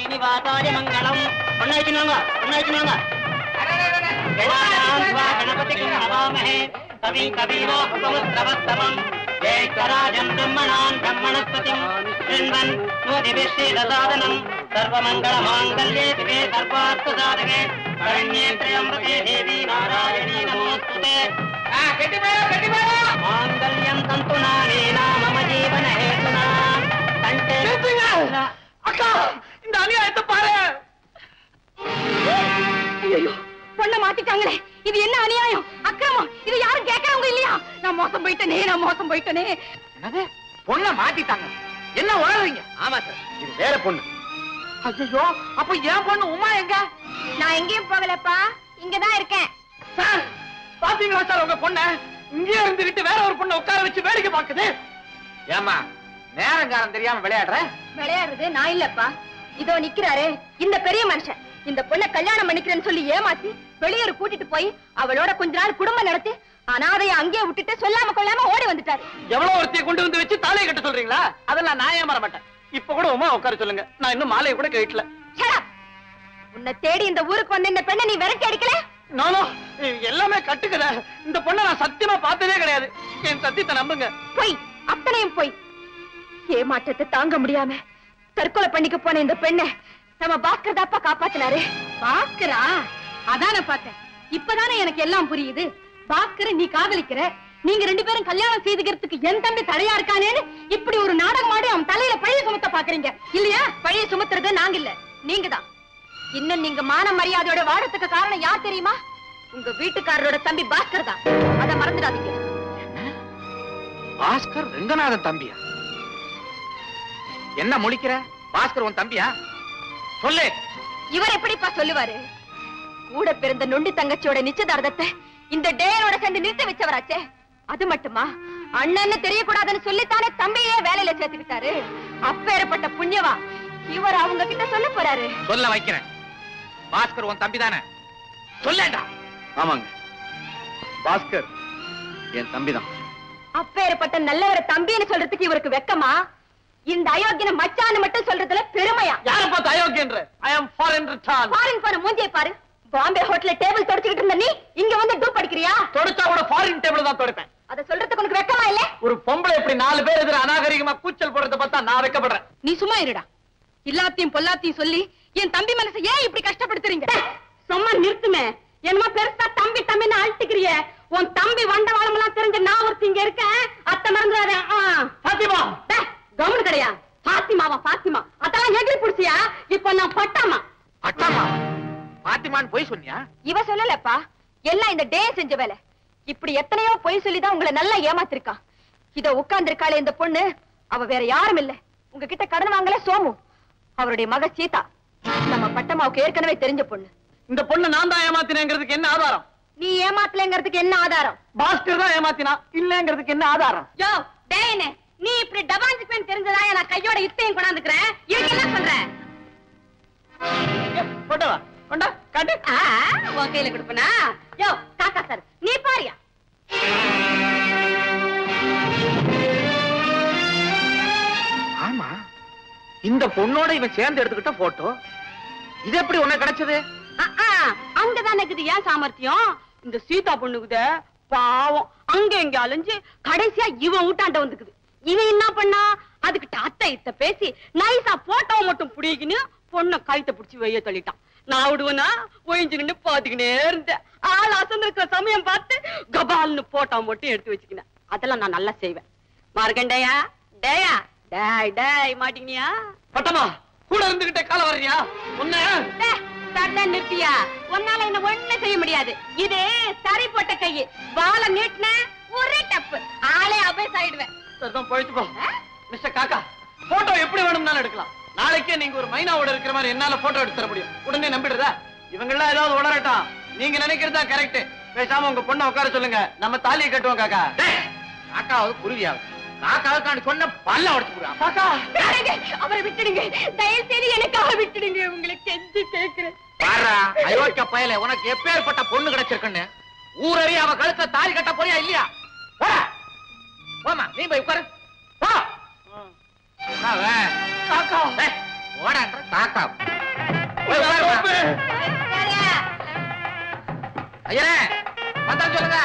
శ్రీనివాసాయ మంగళం. ఉన్నాయినాంగా ఉన్నాయినాంగా గణపతి నమామహే. కవి కవీరో ఉపమస్తవస్తవం జయకరాజం బ్రహ్మణాన్ బ్రహ్మణస్పతి. శృణ్వన్ మోదిభిశ్రీరసాదనం సర్వమంగళమాంగళ్యే దివే సర్వార్థసాధకే. కరణ్యే త్రయంబకే దేవి నారాయణీ నమోస్తుతే. మాంగళ్యం తంతు నానేనా మమ జీవన హేతునా. అక్క அநியாயத்தை பாரு. ஐயோ பொண்ணை மாத்திட்டாங்களே. இது என்ன அநியாயம்? அக்கிரமம். இது யாரும் கேட்கறவங்க இல்லையா? நான் மோசம் போயிட்டனே நான் மோசம் போயிட்டனே. என்னது? பொண்ணை மாத்திட்டாங்க. என்ன உளறீங்க? ஆமா சார் இது வேற பொண்ணு. ஐயோ அப்ப என் பொண்ணு உமா எங்க? நான் எங்கேயும் போகலப்பா. இங்கதான் இருக்கேன். சார் பாத்தீங்களா சார் உங்க பொண்ண? இங்கே இருந்துகிட்டு வேற ஒரு பொண்ணை உட்கார வச்சு வேடிக்கை பாக்குது ஏமா நேரங்காலம் தெரியாம விளையாடுற? விளையாடுறது நான் இல்லப்பா. இதோ நிக்கிறாரே இந்த பெரிய மனுஷன். இந்த பொண்ணை கல்யாணம் பண்ணிக்கிறேன்னு சொல்லி ஏமாத்தி வெளியூர் கூட்டிட்டு போய் அவளோட கொஞ்ச நாள் குடும்பம் நடத்தி அனாதைய அங்கேயே விட்டுட்டு சொல்லாம கொள்ளாம ஓடி வந்துட்டாரு. எவ்வளவு ஒருத்தைய கொண்டு வந்து வச்சு தாலியை கட்ட சொல்றீங்களா? அதெல்லாம் நான் ஏமாற மாட்டேன். இப்ப கூட உமா உட்கார சொல்லுங்க. நான் இன்னும் மாலையை கூட up! உன்னை தேடி இந்த ஊருக்கு வந்த இந்த பெண்ணை நீ விரட்டி அடிக்கல? நானோ எல்லாமே கட்டுக்கத. இந்த பொண்ணை நான் சத்தியமா பார்த்ததே கிடையாது. என் சத்தியத்தை நம்புங்க. பொய் அத்தனையும் பொய். ஏமாற்றத்தை தாங்க முடியாம தற்கொலை பண்ணிக்க போன இந்த பெண்ணை நம்ம பாஸ்கர் தாப்பா காப்பாத்தினாரு. பாஸ்கரா? அதான பார்த்தேன். இப்பதானே எனக்கு எல்லாம் புரியுது. பாஸ்கரை நீ காதலிக்கிற. நீங்க ரெண்டு பேரும் கல்யாணம் செய்துக்கிறதுக்கு என் தம்பி தடையா இருக்கானேன்னு இப்படி ஒரு நாடகம் ஆடி அவன் தலையில பழிய சுமத்த பாக்குறீங்க. இல்லையா? பழிய சுமத்துறது நாங்க இல்ல. நீங்க தான் இன்னும் நீங்க மான மரியாதையோட வாழறதுக்கு காரணம் யார் தெரியுமா? உங்க வீட்டுக்காரரோட தம்பி பாஸ்கர் தான். அதை மறந்துடாதீங்க. பாஸ்கர் ரெங்கநாதன் தம்பியா? என்ன முழிக்கிற? பாஸ்கர் உன் தம்பியா? சொல்லு. இவர் எப்படிப்பா சொல்லுவாரு? கூட பிறந்த நொண்டி தங்கச்சியோட நிச்சயதார்த்தத்தை இந்த டேயோட சேர்ந்து நிறுத்தி வச்சவராச்சே. அது மட்டுமா? அண்ணன்னு தெரியக்கூடாதுன்னு சொல்லித்தானே தம்பியே வேலையில சேர்த்துக்கிட்டாரு அப்பேறப்பட்ட புண்ணியவா? இவர் அவங்க கிட்ட சொல்ல போறாரு. சொல்ல வைக்கிறேன். பாஸ்கர் உன் தம்பி தானே சொல்லேண்டா. ஆமாங்க. பாஸ்கர் என் தம்பிதான். அப்பேறப்பட்ட நல்லவரை தம்பின்னு சொல்றதுக்கு இவருக்கு வெக்கமா? இந்த அயோக்கியனை மச்சான்னு மட்டும் சொல்றதுல பெருமையா? யார பார்த்து அயோக்கியன்ற? I am foreign return foreign போன மூஞ்சியை பாரு. பாம்பே ஹோட்டல்ல டேபிள் தொடச்சுக்கிட்டு இருந்த நீ இங்க வந்து டூப் அடிக்கிறியா? தொடுத்தா கூட ஃபாரின் டேபிள் தான் தொடுப்பேன். அத சொல்றதுக்கு உனக்கு வெக்கமா இல்ல? ஒரு பொம்பளை இப்படி நாலு பேர் எதிர அநாகரிகமா கூச்சல் போடுறத பார்த்தா நான் வைக்கப்படுறேன். நீ சும்மா இருடா. எல்லாத்தையும் பொல்லாத்தையும் சொல்லி என் தம்பி மனசை ஏன் இப்படி கஷ்டப்படுத்துறீங்க? சும்மா நிறுத்துமே. என்னமோ பெருசா தம்பி தம்பின்னு அழுத்திக்கிறிய. உன் தம்பி வண்டவாளம் எல்லாம் தெரிஞ்ச நான் ஒருத்தி இங்க இருக்கேன். சொல்லலப்பா எல்லாம் இந்த டே செஞ்ச வேலை. இப்படி எத்தனையோ பொய் சொல்லிதான் உங்களை நல்லா ஏமாத்திருக்கா. இத உட்கார்ந்திருக்காளே இந்த பொண்ணு அவ வேற யாரும் இல்ல. உங்ககிட்ட கடன் வாங்கல சோமு. அவருடைய மக சீதா. நம்ம பட்டமாவுக்கு ஏற்கனவே தெரிஞ்ச பொண்ணு. இந்த பொண்ணு நான் தான் ஏமாத்தினேங்கிறதுக்கு என்ன ஆதாரம்? நீ ஏமாத்தலைங்கிறதுக்கு என்ன ஆதாரம்? பாஸ்கர் தான் ஏமாத்தினா இல்லங்கிறதுக்கு என்ன ஆதாரம்? யோ நீ இப்படி டபாஞ்சுப்பேன் தெரிஞ்சதா? நான் கையோட இத்தையும் கொண்டாந்துக்கிறேன். காட்டு ஆ, உன் கையில கொடுப்பனா? யோ காக்கா சார் நீ பாரியா? ஆமா இந்த பொண்ணோட இவன் சேர்ந்து எடுத்துக்கிட்ட போட்டோ இது எப்படி உனக்கு கிடைச்சது? அங்கதான் இருக்குது ஏன் சாமர்த்தியம்? இந்த சீதா பொண்ணுக்குத பாவம். அங்க இங்க அலைஞ்சு கடைசியா இவன் ஊட்டாண்ட வந்துக்குது. இவன் என்ன பண்ணா? அதுகிட்ட அத்தை இத்த பேசி நைஸா போட்டோ மட்டும் புடிக்கின்னு பொண்ண கழுத்தை புடிச்சு வெய்ய தள்ளிட்டான். நான் விடுவேனா? ஒழிஞ்சு நின்னு பாத்துக்கினே இருந்தேன். ஆள் அசந்திருக்கிற சமயம் பார்த்து கபால்னு போட்டோ மட்டும் எடுத்து வச்சுக்கினேன். அதெல்லாம் நான் நல்லா செய்வேன். மார்கண்டேயா டேயா டேய் டேய் மாட்டீங்கயா பட்டமா கூட இருந்துகிட்ட கால வர்றியா? உன்ன? சட்டை நிறுத்தியா? உன்னால என்ன ஒண்ணு செய்ய முடியாது. இது சரி போட்ட கை. வாழ நீட்டின ஒரே டப்பு. ஆளே அபேஸ் ஆயிடுவேன். சரிதான் பழிச்சு போ. மிஸ்டர் காக்கா போட்டோ எப்படி வேணும்னாலும் எடுக்கலாம். நாளைக்கே நீங்க ஒரு மைனாவோட இருக்கிற மாதிரி என்னால போட்டோ எடுத்து தர முடியும். உடனே நம்பிடுறதா? இவங்க எல்லாம் ஏதாவது உளரட்டான் நீங்க நினைக்கிறதா கரெக்ட் பேசாம உங்க பொண்ணை உட்கார சொல்லுங்க. நம்ம தாலியை கட்டுவோம் காக்கா. காக்காவது குருவியாவது சொன்ன பல்ல உடச்சு காக்கா! அவரை விட்டுடுங்க. தயவு செய்து எனக்காக விட்டுடுங்க. உங்களுக்கு கெஞ்சி கேக்குறேன். பாரா அயோக்கிய பயல உனக்கு எப்பேற்பட்ட பொண்ணு கிடைச்சிருக்குன்னு? ஊரறிய அவ கழுத்துல தாலி கட்ட போறியா இல்லையா? போமா நீ போய் உட்காரு. போ. காக்கா. ஓடான்ற காக்கா. ஐயரே மந்திரம் சொல்லுங்க.